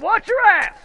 watch your ass!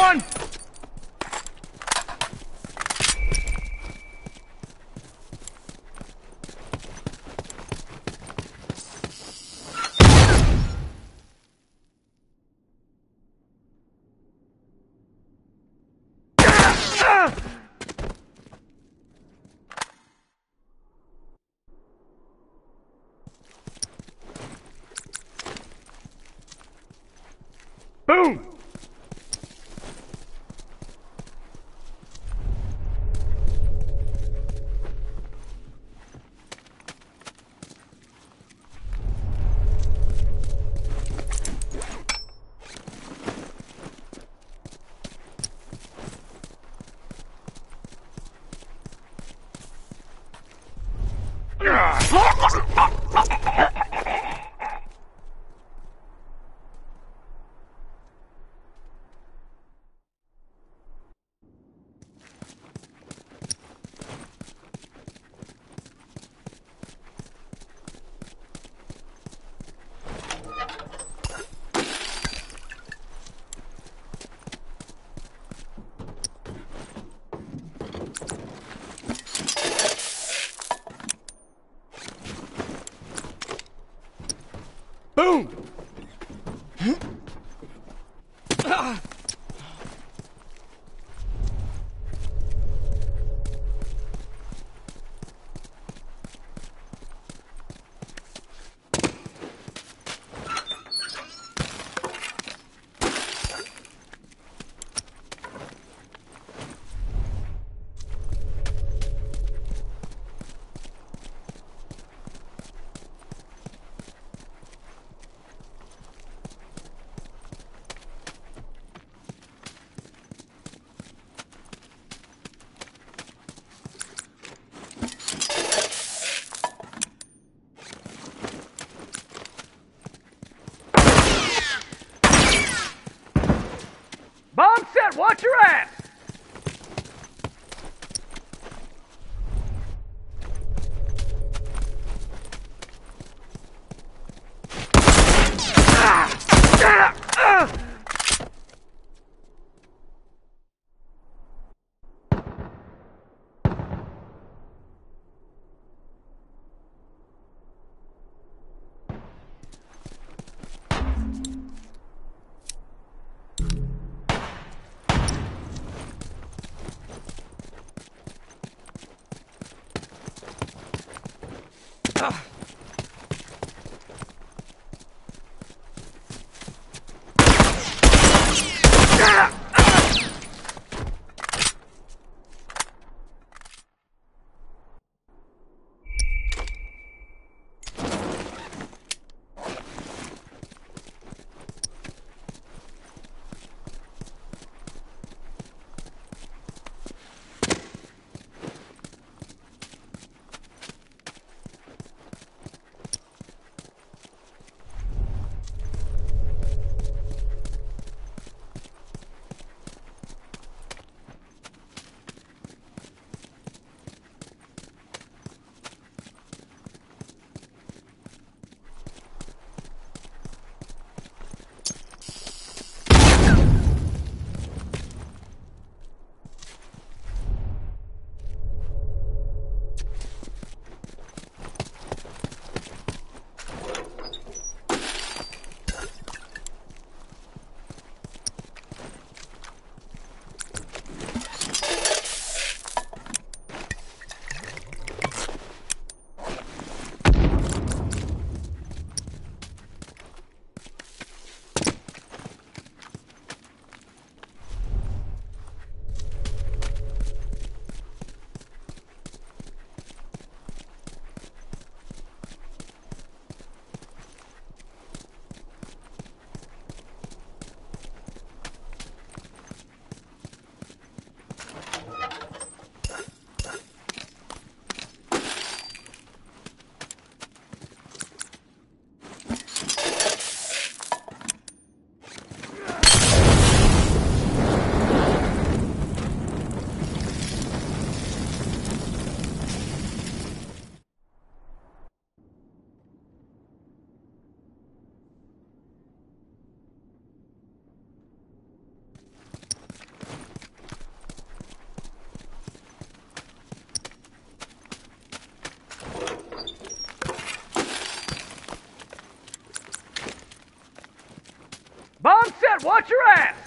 One! Watch your ass! Watch your ass!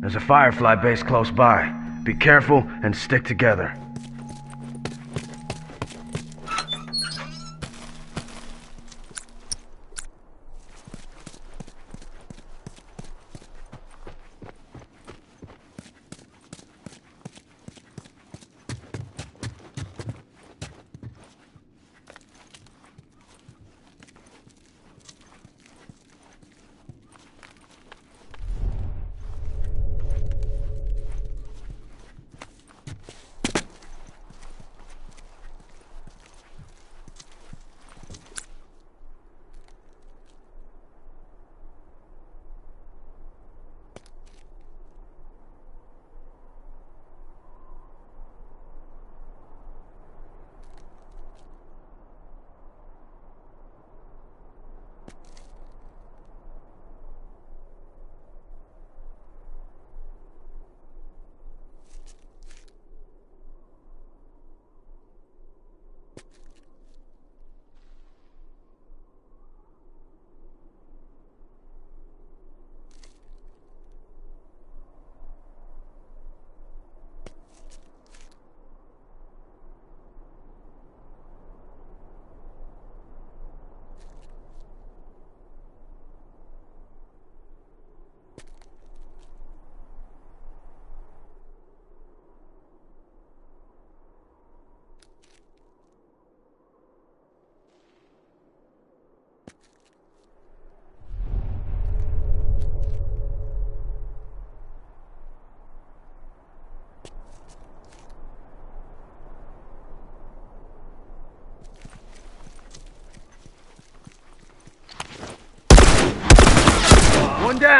There's a Firefly base close by. Be careful and stick together.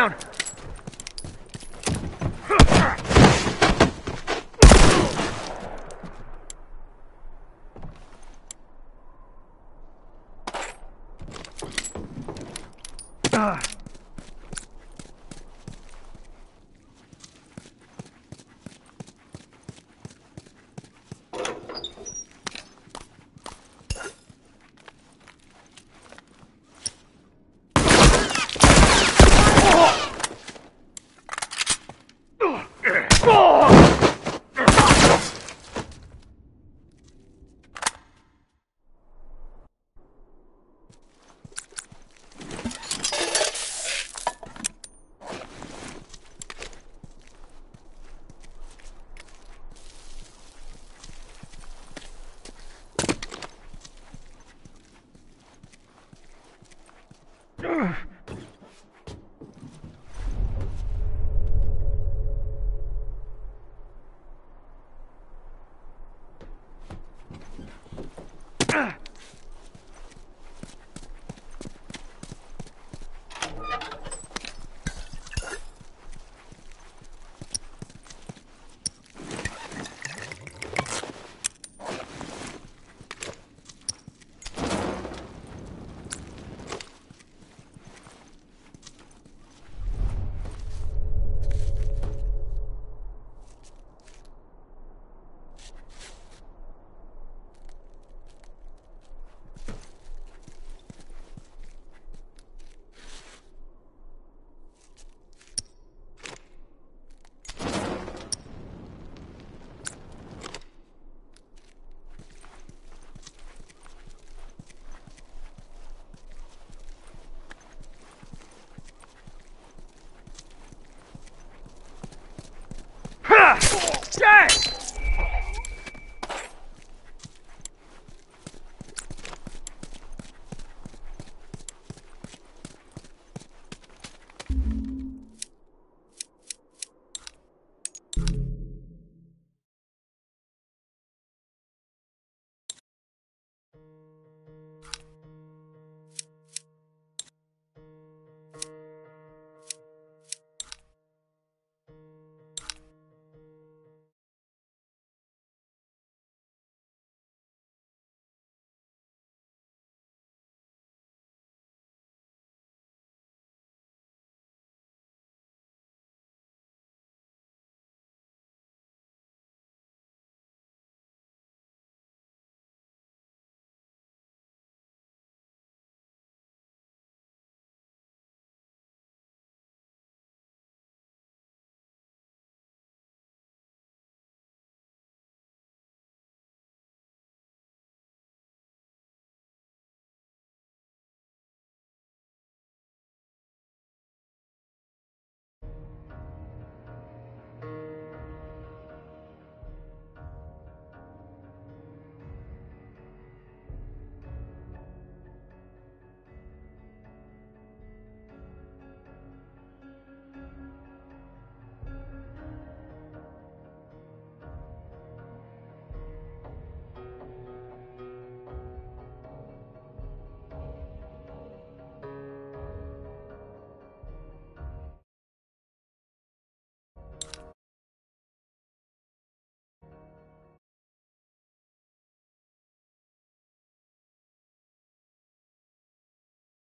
down.